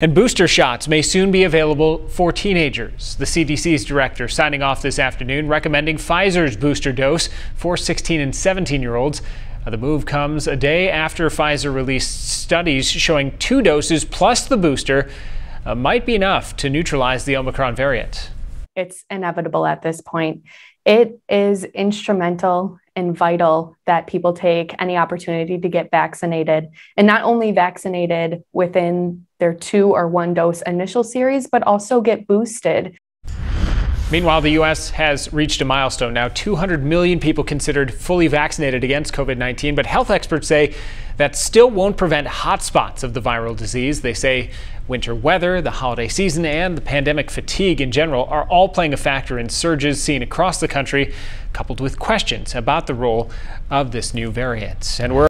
And booster shots may soon be available for teenagers. The CDC's director signing off this afternoon recommending Pfizer's booster dose for 16 and 17 year olds. The move comes a day after Pfizer released studies showing two doses plus the booster uh, might be enough to neutralize the Omicron variant. It's inevitable at this point. It is instrumental and vital that people take any opportunity to get vaccinated and not only vaccinated within their two or one dose initial series, but also get boosted. Meanwhile, the U.S. has reached a milestone now 200 million people considered fully vaccinated against COVID 19. But health experts say that still won't prevent hotspots of the viral disease. They say winter weather, the holiday season, and the pandemic fatigue in general are all playing a factor in surges seen across the country, coupled with questions about the role of this new variant. And we're